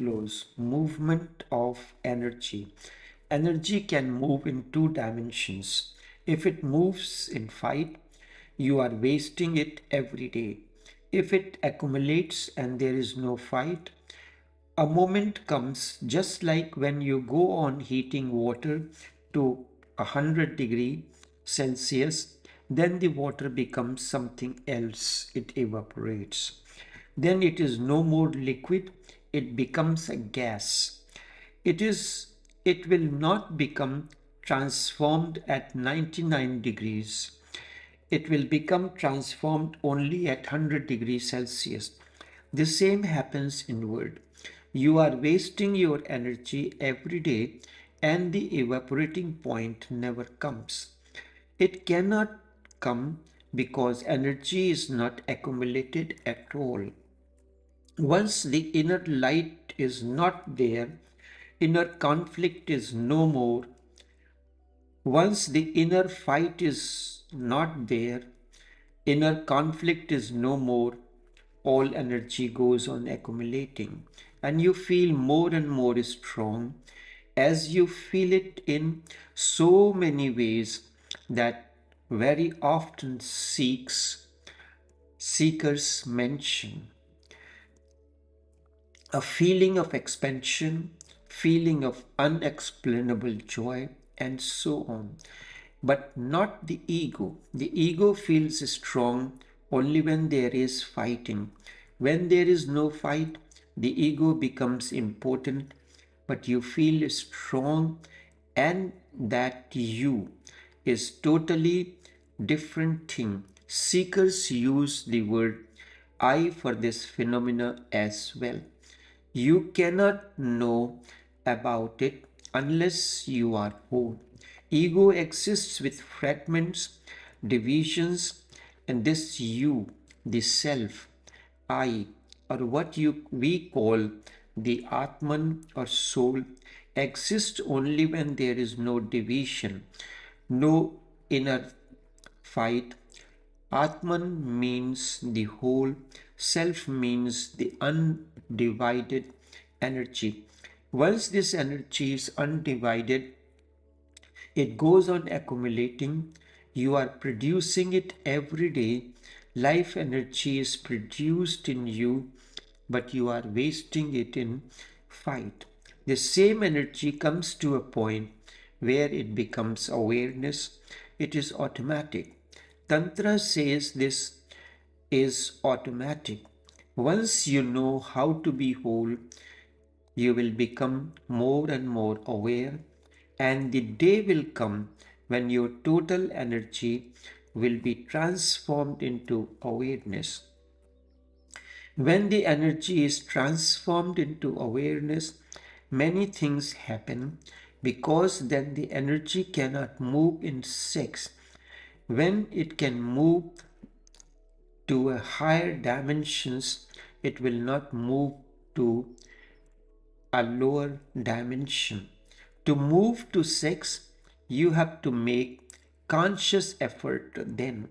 flows, movement of energy. Energy can move in two dimensions. If it moves in fight, you are wasting it every day. If it accumulates and there is no fight, a moment comes just like when you go on heating water to 100 degree Celsius, then the water becomes something else. It evaporates. Then it is no more liquid. It becomes a gas. It is, it will not become transformed at 99 degrees. It will become transformed only at 100 degrees Celsius. The same happens inward. You are wasting your energy every day and the evaporating point never comes. It cannot come because energy is not accumulated at all. Once the inner light is not there, inner conflict is no more. Once the inner fight is not there, inner conflict is no more, all energy goes on accumulating and you feel more and more strong as you feel it in so many ways that very often seeks seekers mention a feeling of expansion feeling of unexplainable joy and so on but not the ego the ego feels strong only when there is fighting when there is no fight the ego becomes important but you feel strong and that you is totally different thing. Seekers use the word I for this phenomena as well. You cannot know about it unless you are whole. Ego exists with fragments, divisions, and this you, the self, I, or what you we call the Atman or soul, exists only when there is no division, no inner fight. Atman means the whole, self means the undivided energy. Once this energy is undivided, it goes on accumulating. You are producing it every day. Life energy is produced in you, but you are wasting it in fight. The same energy comes to a point where it becomes awareness, it is automatic. Tantra says this is automatic. Once you know how to be whole, you will become more and more aware, and the day will come when your total energy will be transformed into awareness. When the energy is transformed into awareness, many things happen because then the energy cannot move in sex. When it can move to a higher dimensions, it will not move to a lower dimension. To move to sex, you have to make conscious effort then.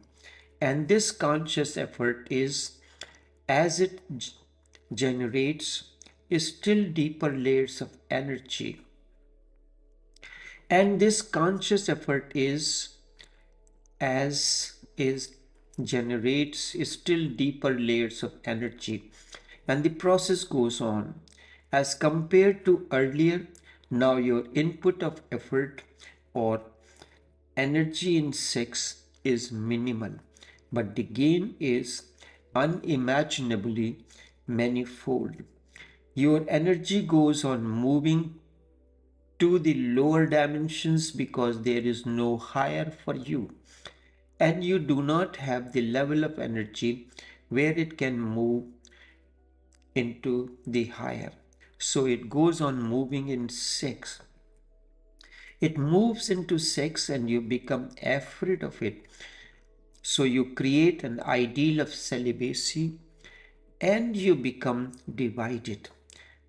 And this conscious effort is as it generates still deeper layers of energy and this conscious effort is as is generates still deeper layers of energy. And the process goes on. As compared to earlier now your input of effort or energy in sex is minimal. But the gain is unimaginably manifold. Your energy goes on moving to the lower dimensions because there is no higher for you. And you do not have the level of energy where it can move into the higher. So it goes on moving in sex. It moves into sex and you become afraid of it. So you create an ideal of celibacy and you become divided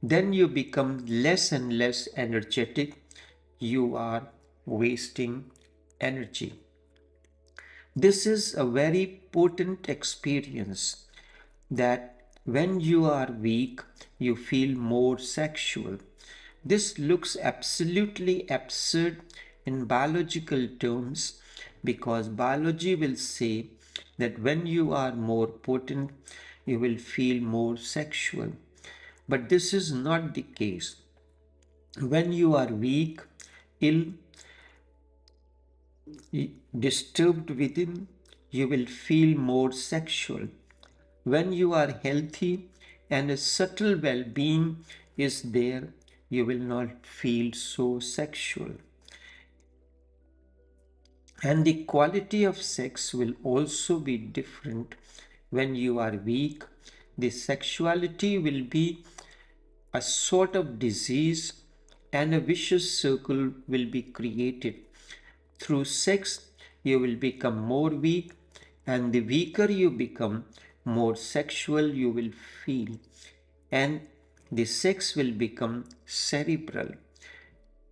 then you become less and less energetic. You are wasting energy. This is a very potent experience that When you are weak, you feel more sexual. This looks absolutely absurd in biological terms because biology will say that when you are more potent, you will feel more sexual. But this is not the case. When you are weak, ill, disturbed within, you will feel more sexual. When you are healthy and a subtle well being is there, you will not feel so sexual. And the quality of sex will also be different when you are weak. The sexuality will be a sort of disease and a vicious circle will be created. Through sex, you will become more weak, and the weaker you become, more sexual you will feel, and the sex will become cerebral.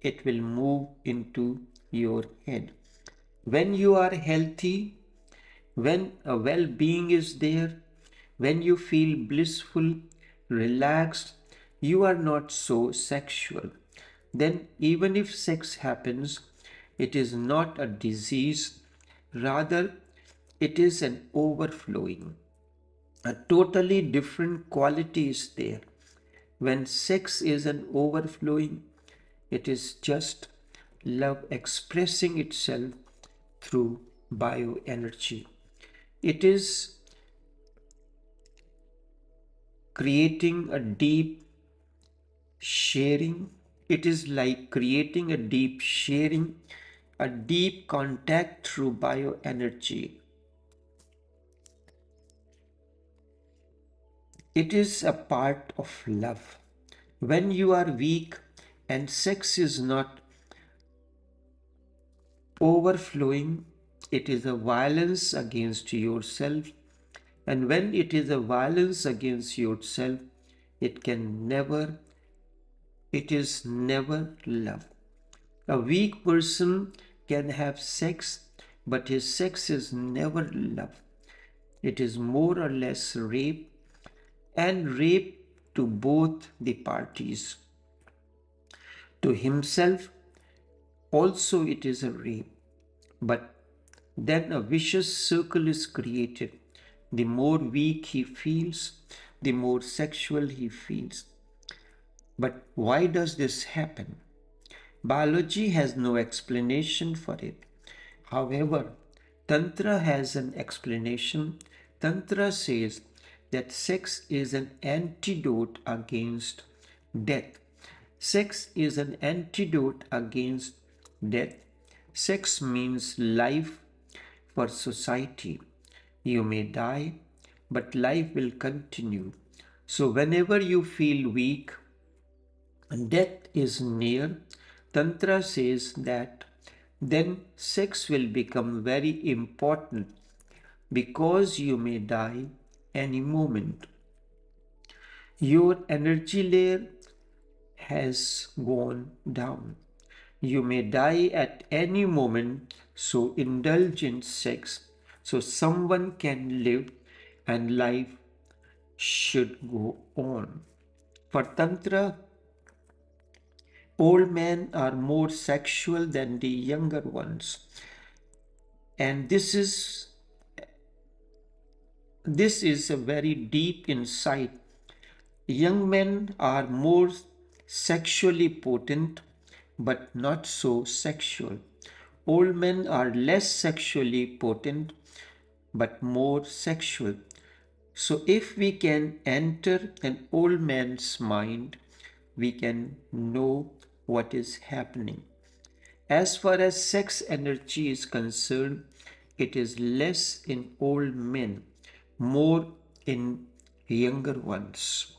It will move into your head. When you are healthy, when a well being is there, when you feel blissful, relaxed, you are not so sexual. Then, even if sex happens, it is not a disease, rather, it is an overflowing. A totally different quality is there. When sex is an overflowing, it is just love expressing itself through bioenergy. It is creating a deep sharing. It is like creating a deep sharing, a deep contact through bioenergy. It is a part of love. When you are weak and sex is not overflowing, it is a violence against yourself. And when it is a violence against yourself, it can never, it is never love. A weak person can have sex, but his sex is never love. It is more or less rape, and rape to both the parties. To himself, also it is a rape. But then a vicious circle is created. The more weak he feels, the more sexual he feels. But why does this happen? Biology has no explanation for it. However, Tantra has an explanation. Tantra says that sex is an antidote against death. Sex is an antidote against death. Sex means life for society. You may die, but life will continue. So, whenever you feel weak death is near, Tantra says that then sex will become very important because you may die any moment. Your energy layer has gone down. You may die at any moment, so indulge in sex so someone can live and life should go on. For Tantra, old men are more sexual than the younger ones. And this is this is a very deep insight. Young men are more sexually potent but not so sexual. Old men are less sexually potent but more sexual. So, if we can enter an old man's mind, we can know what is happening. As far as sex energy is concerned, it is less in old men more in younger ones.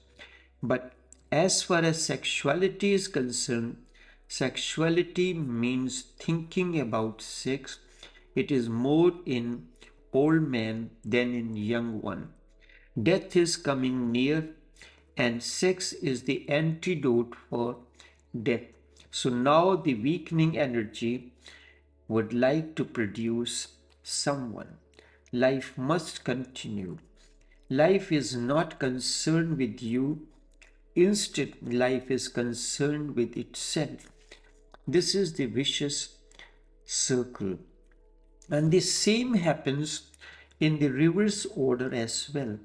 But as far as sexuality is concerned, sexuality means thinking about sex. It is more in old men than in young one. Death is coming near and sex is the antidote for death. So now the weakening energy would like to produce someone life must continue. Life is not concerned with you. Instead, life is concerned with itself. This is the vicious circle. And the same happens in the reverse order as well.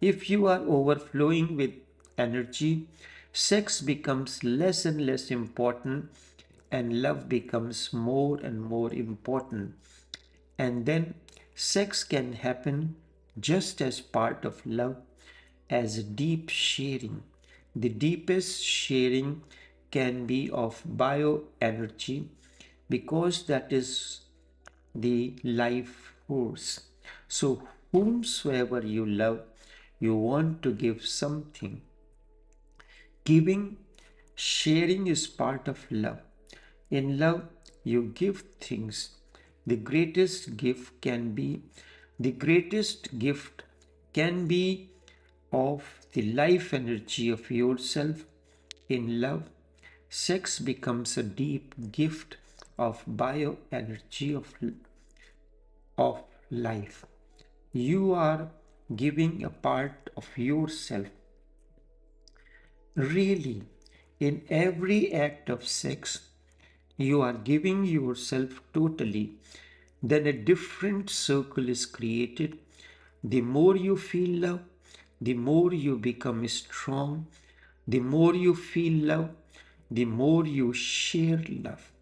If you are overflowing with energy, sex becomes less and less important and love becomes more and more important. And then sex can happen just as part of love as deep sharing. The deepest sharing can be of bioenergy because that is the life force. So, whomsoever you love, you want to give something. Giving, sharing is part of love. In love, you give things. The greatest gift can be, the greatest gift can be of the life energy of yourself. In love, sex becomes a deep gift of bioenergy of, of life. You are giving a part of yourself. Really, in every act of sex, you are giving yourself totally. Then a different circle is created. The more you feel love, the more you become strong. The more you feel love, the more you share love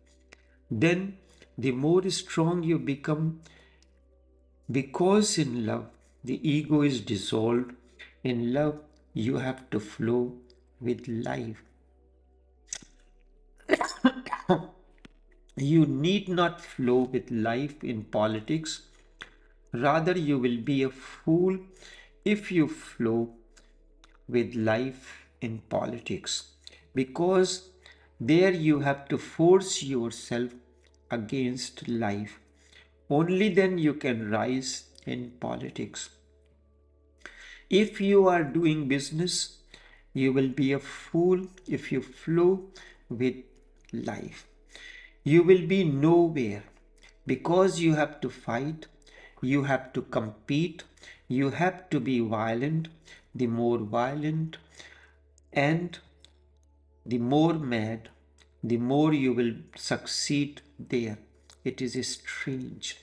then the more strong you become because in love the ego is dissolved in love you have to flow with life you need not flow with life in politics rather you will be a fool if you flow with life in politics because there you have to force yourself against life. Only then you can rise in politics. If you are doing business, you will be a fool if you flow with life. You will be nowhere because you have to fight, you have to compete, you have to be violent. The more violent and the more mad, the more you will succeed there. It is strange.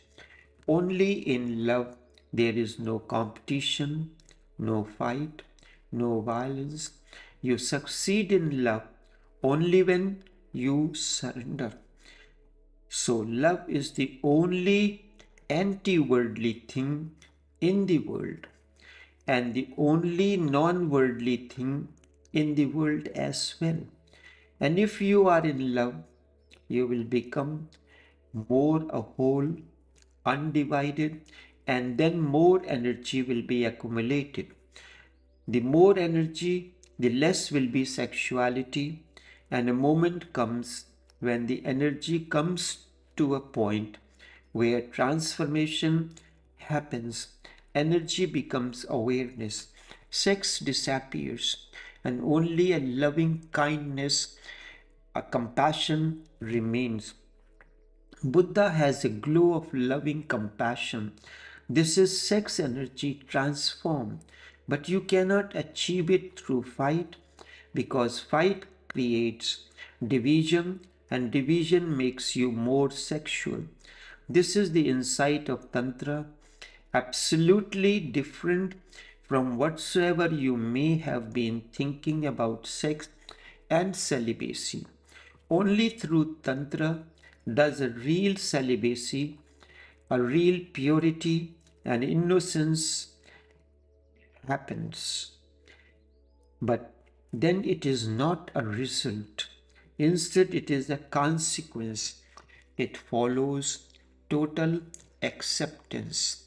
Only in love there is no competition, no fight, no violence. You succeed in love only when you surrender. So, love is the only anti worldly thing in the world and the only non worldly thing in the world as well. And if you are in love, you will become more a whole, undivided, and then more energy will be accumulated. The more energy, the less will be sexuality, and a moment comes when the energy comes to a point where transformation happens. Energy becomes awareness. Sex disappears and only a loving kindness, a compassion remains. Buddha has a glow of loving compassion. This is sex energy transformed, but you cannot achieve it through fight because fight creates division and division makes you more sexual. This is the insight of Tantra, absolutely different from whatsoever you may have been thinking about sex and celibacy. Only through Tantra does a real celibacy, a real purity and innocence happens. But then it is not a result. Instead, it is a consequence. It follows total acceptance.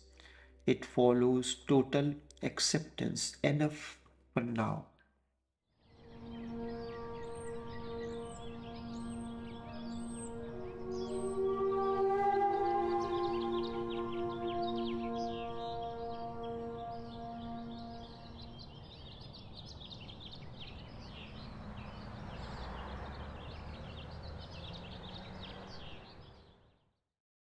It follows total acceptance. Enough for now.